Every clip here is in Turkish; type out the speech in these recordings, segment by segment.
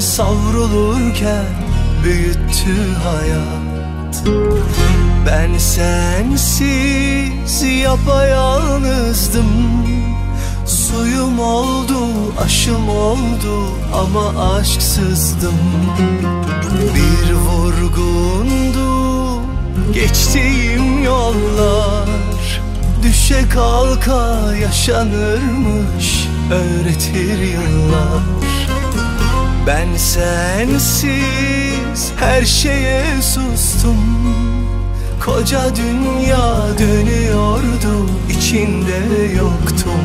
Savrulurken büyüttü hayat. Ben sensiz yapayalnızdım. Suyum oldu, aşım oldu ama aşksızdım. Bir vurgundu geçtiğim yollar. Düşe kalka yaşanırmış öğretir yıllar Ben sensiz her şeye sustum. Koca dünya dönüyordu içinde yoktum.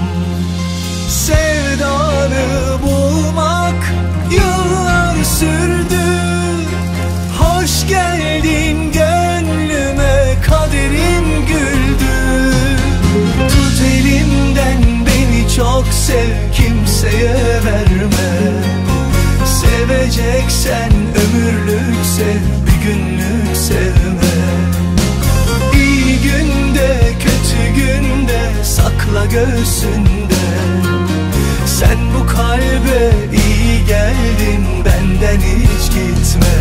Sevdanı bulmak yıllar sürdü. Hoş geldin gönlüme kaderim güldü. Tut elimden beni çok sev kimseye verme Seveceksen ömürlük sev bir günlük sevme İyi günde kötü günde sakla göğsünde. Sen bu kalbe iyi geldin benden hiç gitme.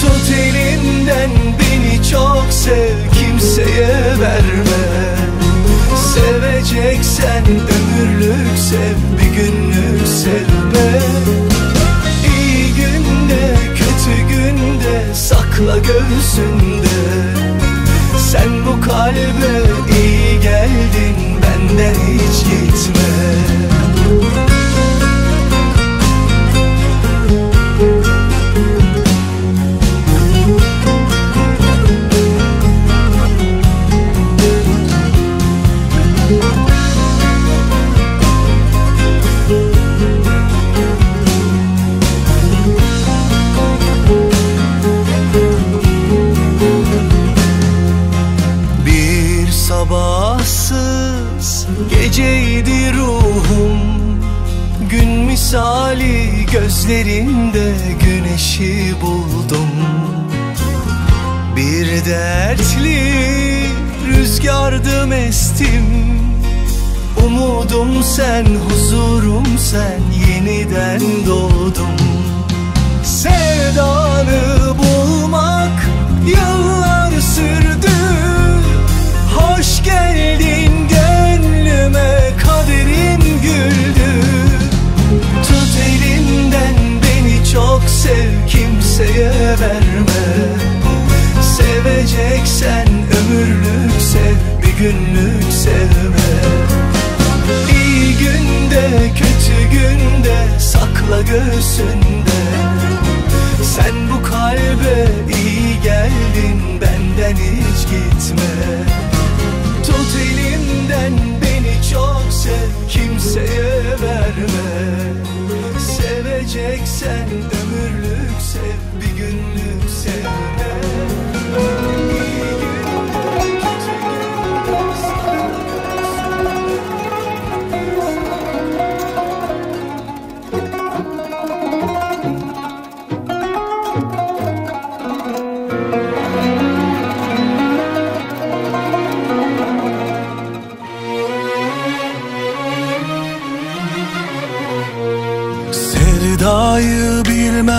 Tut elimden beni çok sev kimseye verme. Seveceksen ömürlük sev bir günlük sevme günde sakla göğsünde Sen bu kalbe iyi geldin benden hiç gitme geceydi ruhum. Gün misali gözlerinde güneşi buldum. Bir dertli rüzgardım estim. Umudum sen, huzurum sen Yeniden doğdum. Sevdanı bulmak yıllar sürdü. Hoş geldin kimseye verme. Seveceksen ömürlük sev bir günlük sevme. İyi günde kötü günde sakla göğsünde. Sen bu kalbe iyi geldin benden hiç gitme. Tut elimden beni çok sev kimseye verme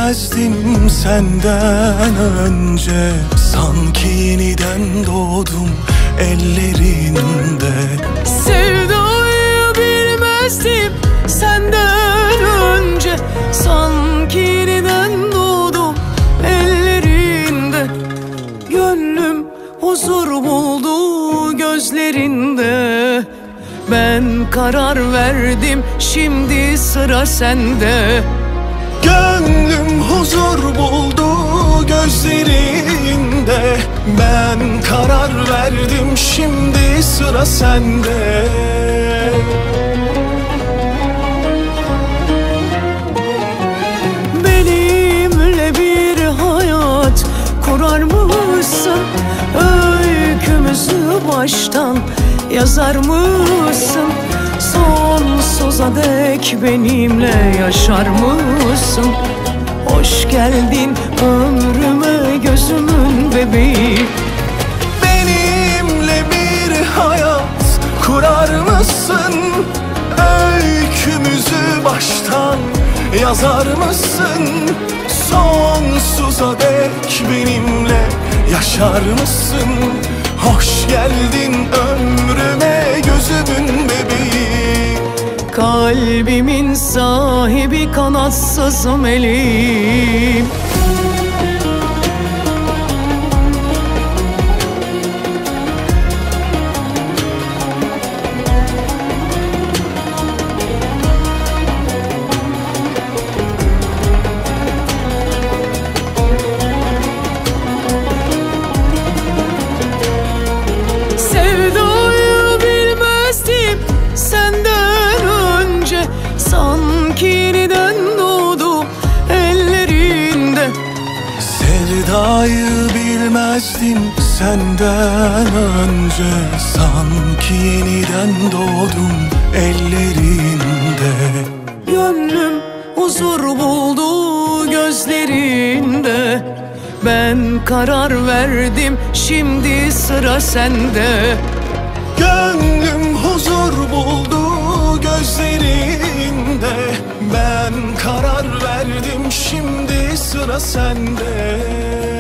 bilmezdim senden önce. Sanki yeniden doğdum ellerinde. Sevdayı bilmezdim senden önce. Sanki yeniden doğdum ellerinde. Gönlüm huzur buldu gözlerinde. Ben karar verdim şimdi sıra sende huzur buldu gözlerinde Ben karar verdim şimdi sıra sende Benimle bir hayat kurar mısın? Öykümüzü baştan yazar mısın? Sonsuza dek benimle yaşar mısın? Hoş geldin ömrüme gözümün bebeği Benimle bir hayat kurar mısın? Öykü Öykümüzü baştan yazar mısın? Sonsuza dek benimle yaşar mısın? Hoş geldin ömrüme gözümün bebeği Kalbimin sahibi kanatsız melek senden önce Sanki yeniden doğdum ellerinde. Gönlüm huzur buldu gözlerinde. Ben karar verdim şimdi sıra sende. Gönlüm huzur buldu gözlerinde. Ben karar verdim şimdi sıra sende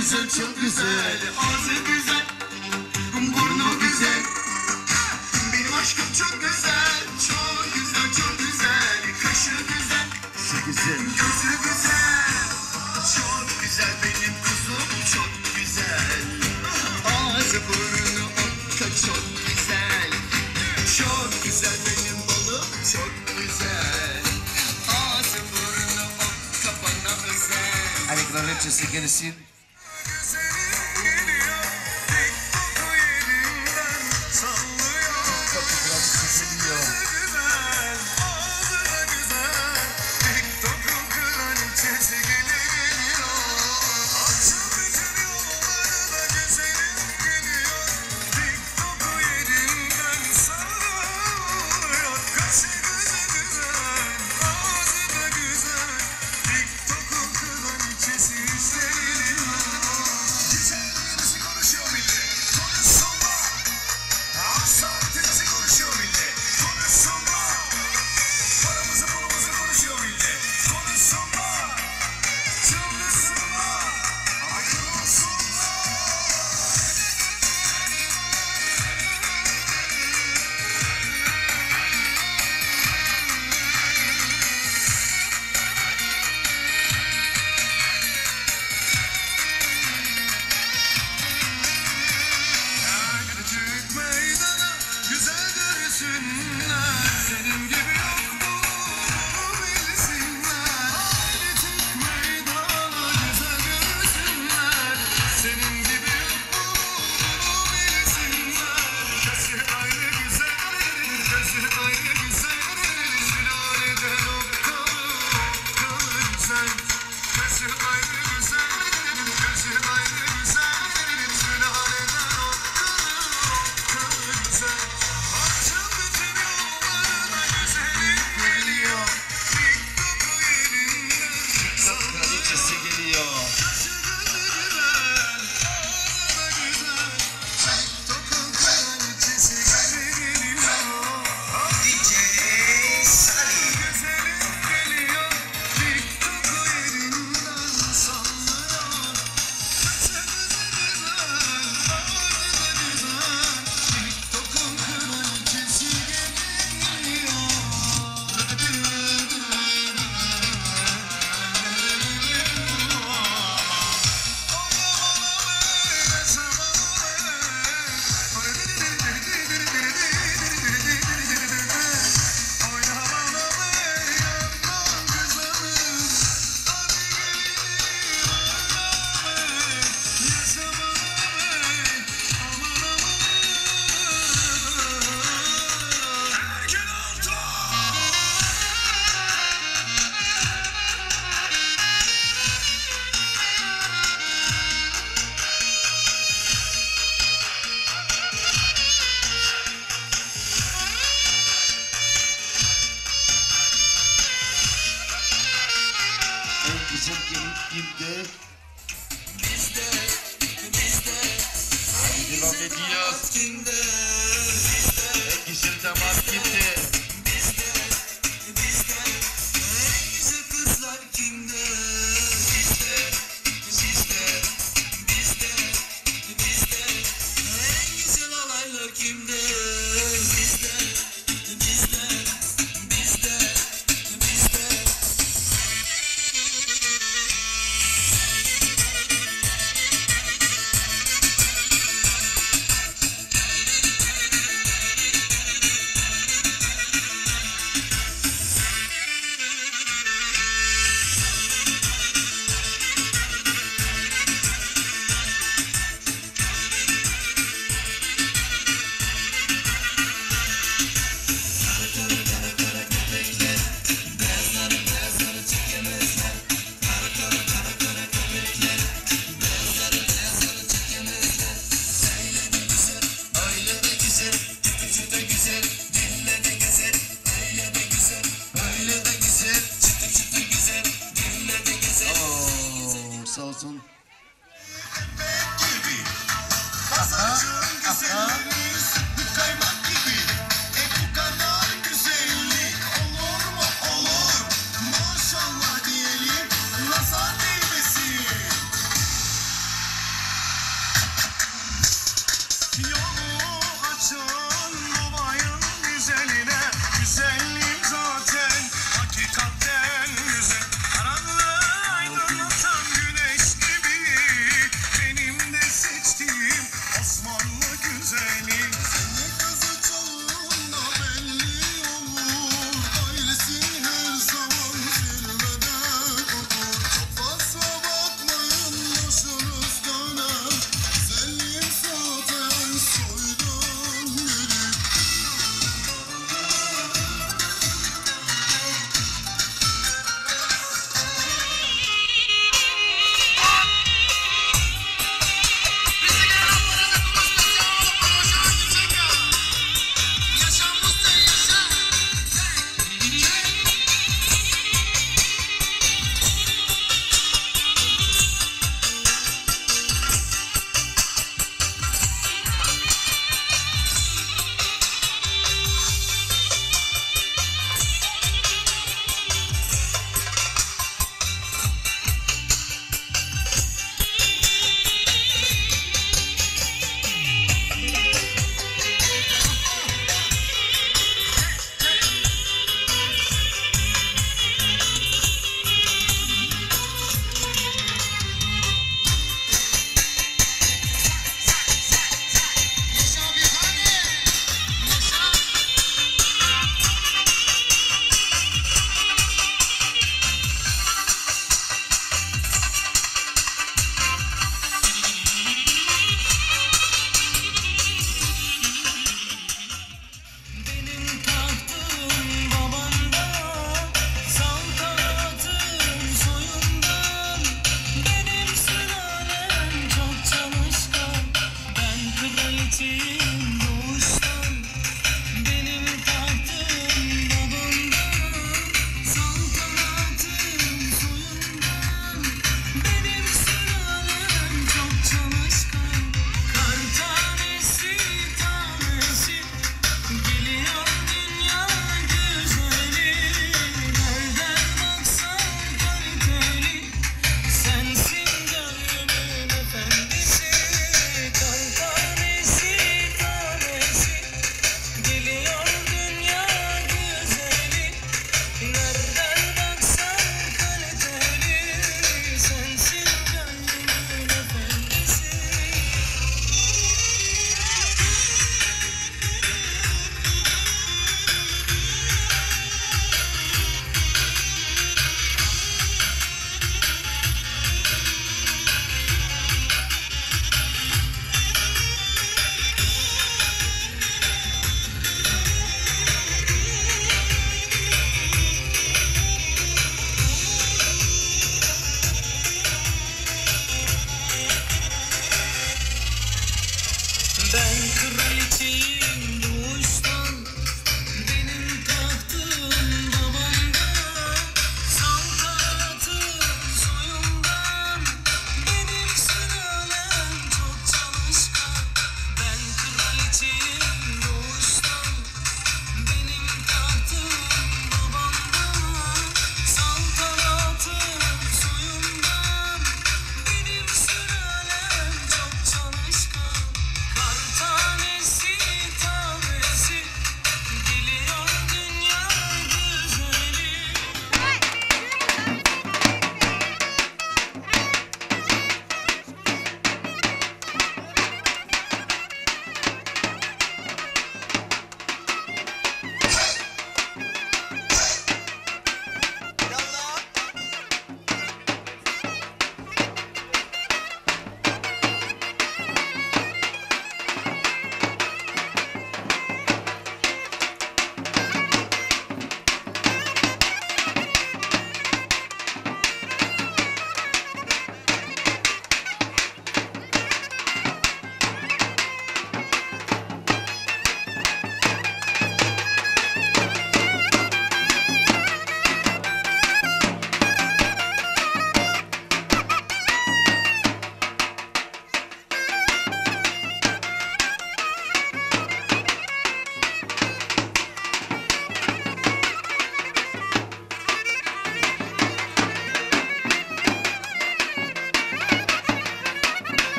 güzel, çok güzel. Ağzı güzel, burnu güzel. Benim aşkım çok güzel Çok güzel, çok güzel. Kaşı güzel, şu güzel Gözü güzel, çok güzel Benim kuzum çok güzel. Ağzı burnu akka çok güzel. Çok güzel benim balım çok güzel. Ağzı burnu akka bana özel. Alex Garreccio se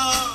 love.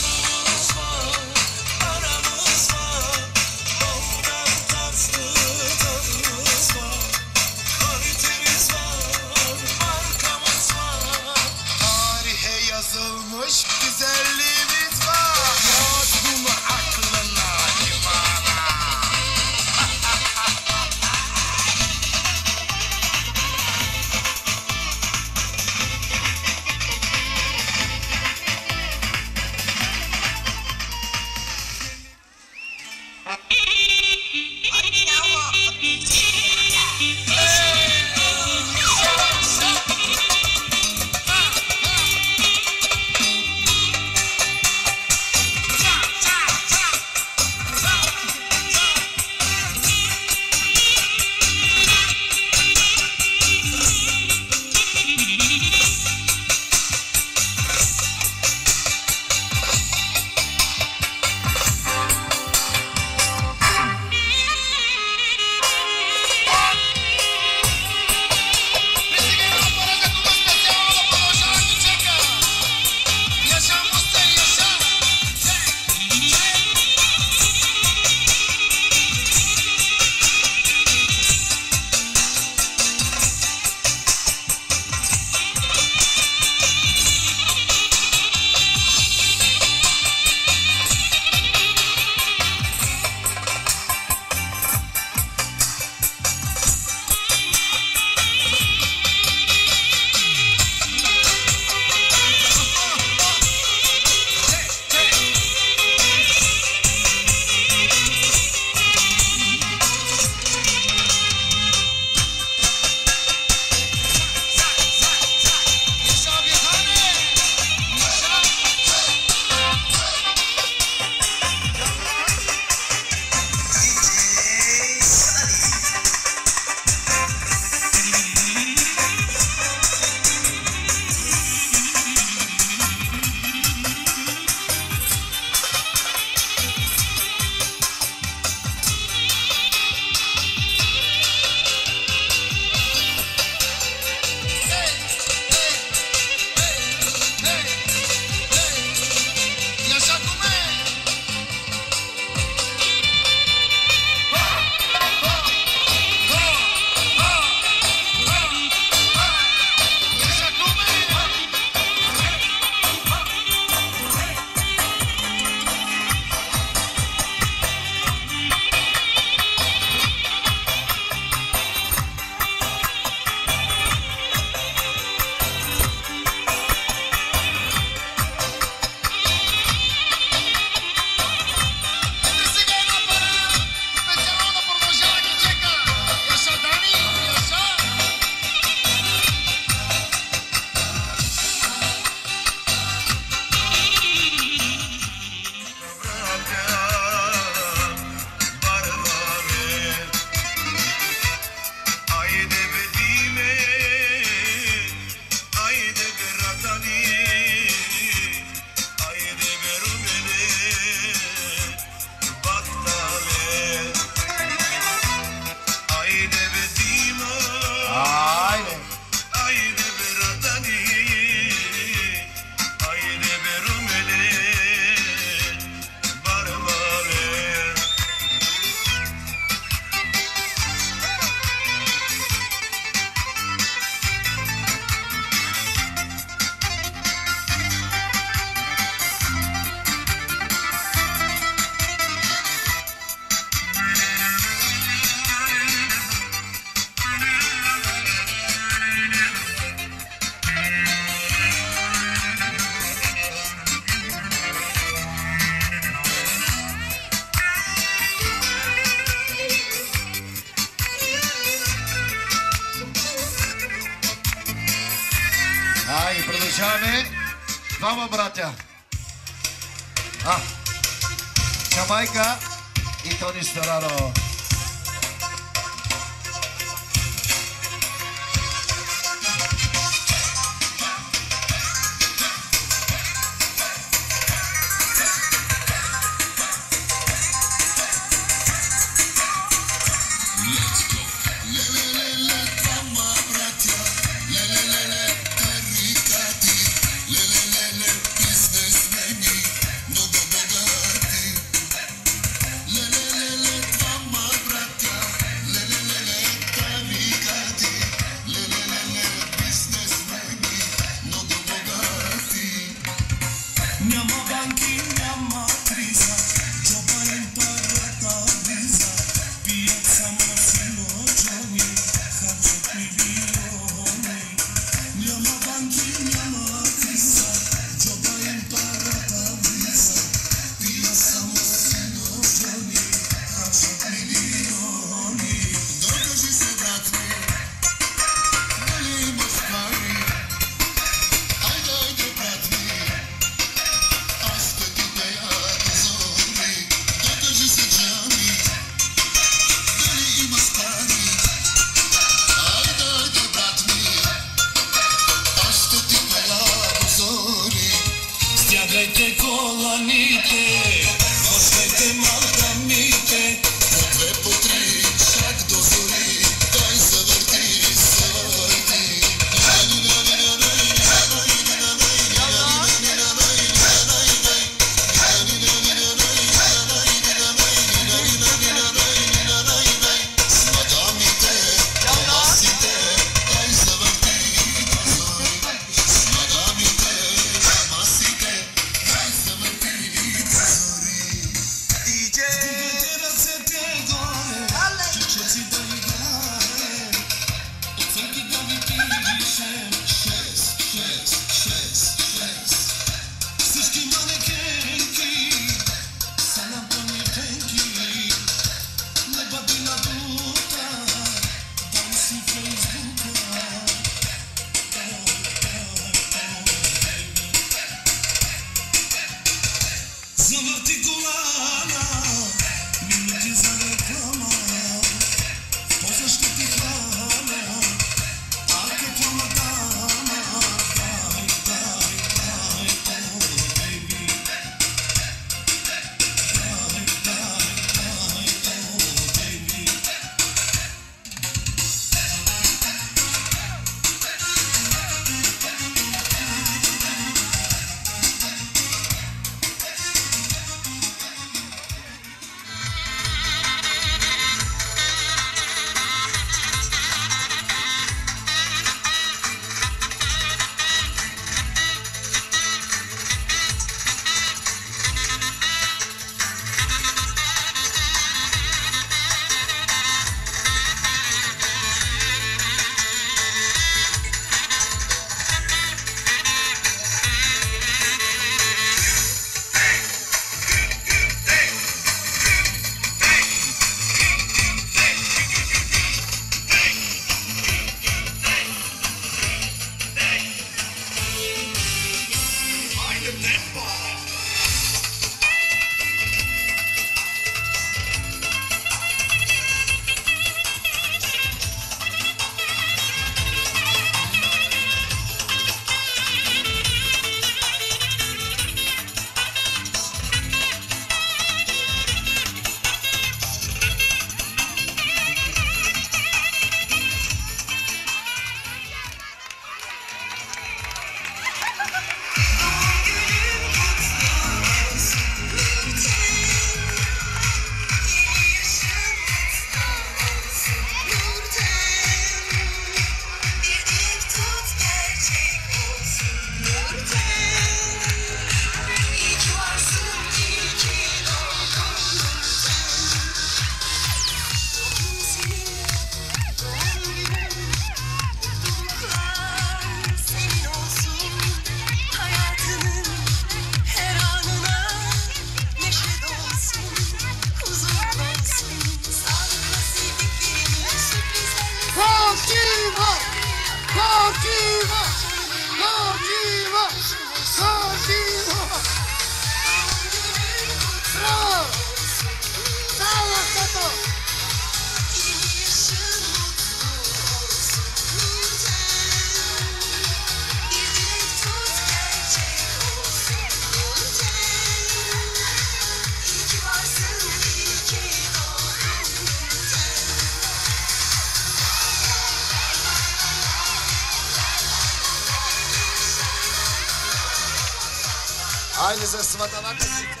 Aynı ses vatana kızı.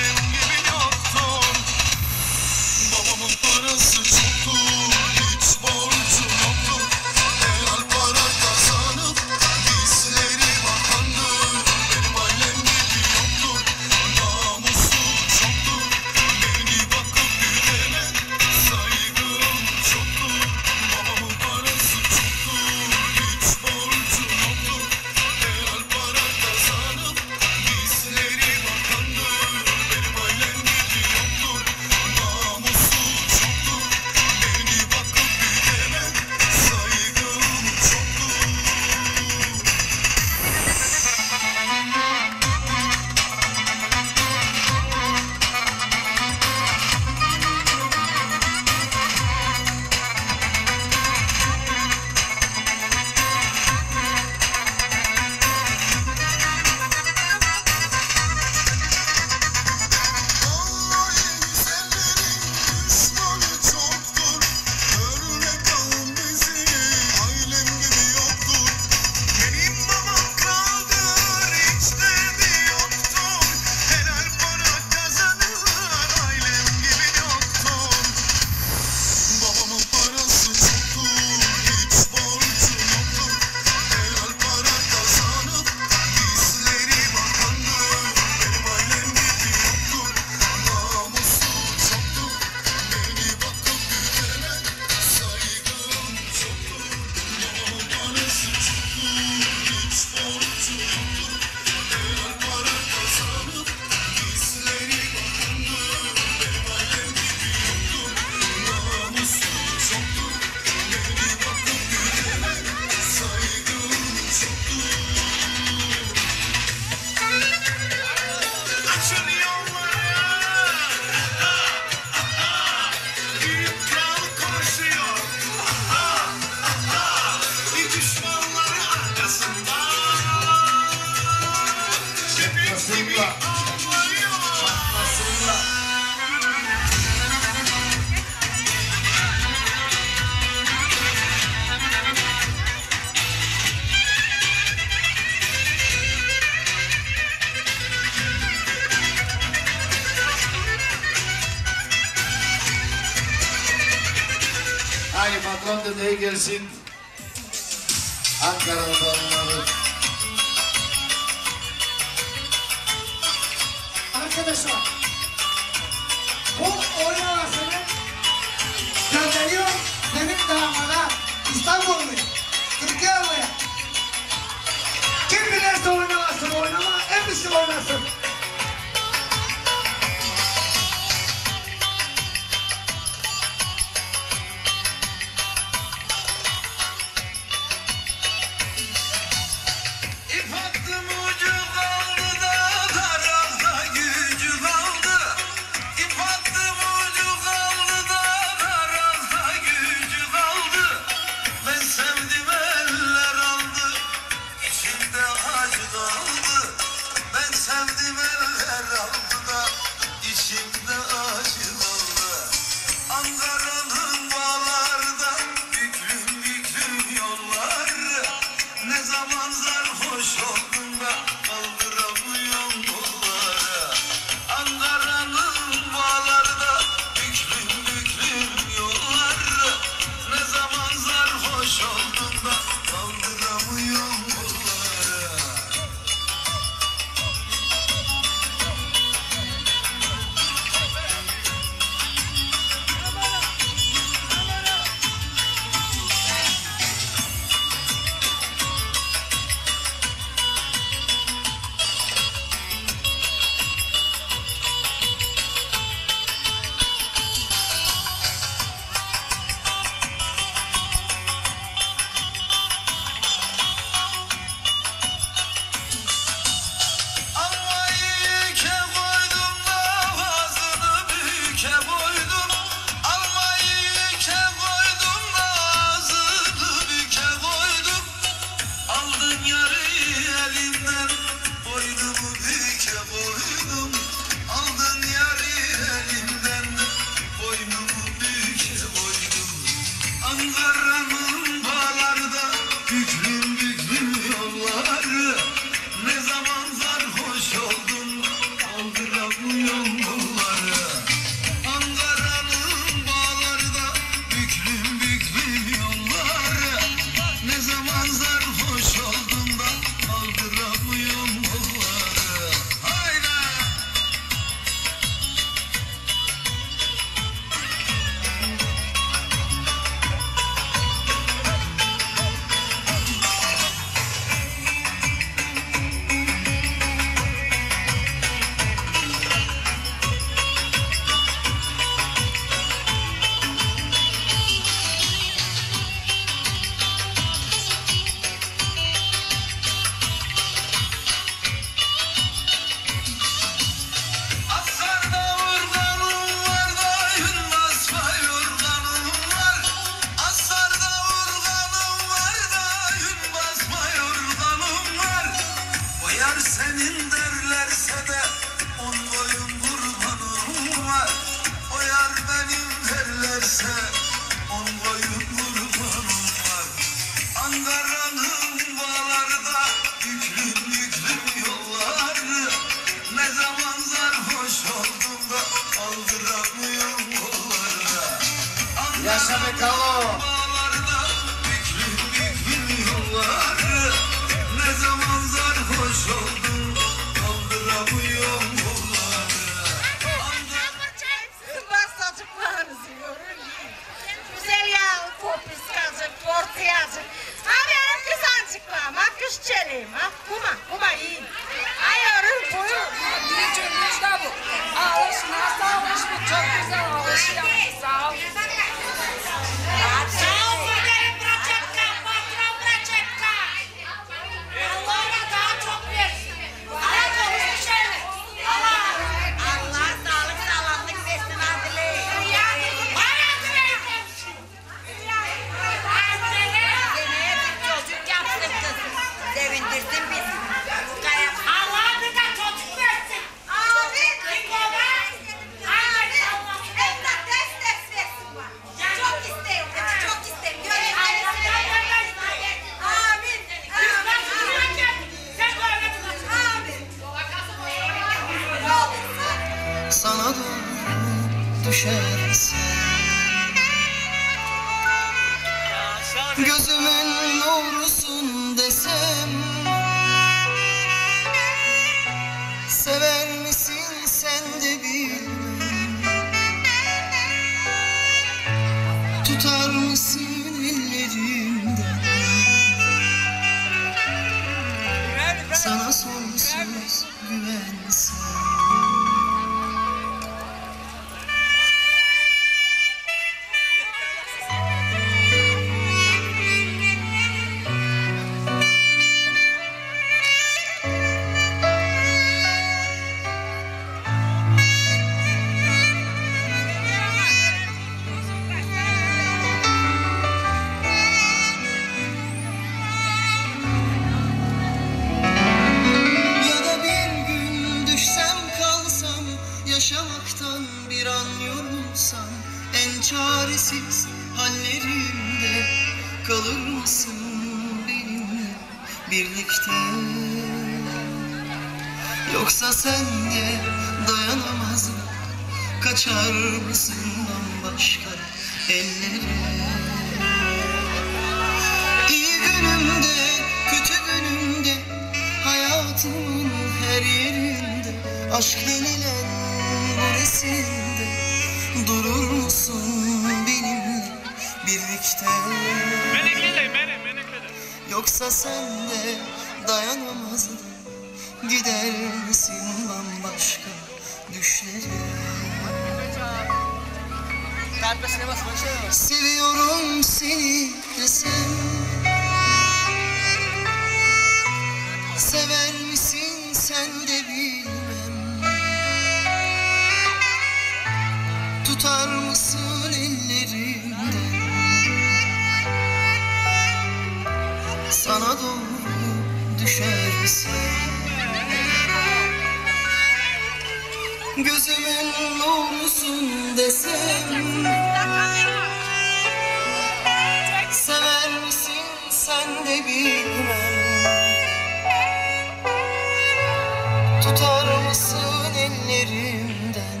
Tutar mısın ellerimden?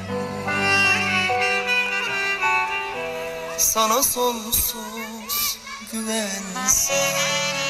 Sana sonsuz güvensem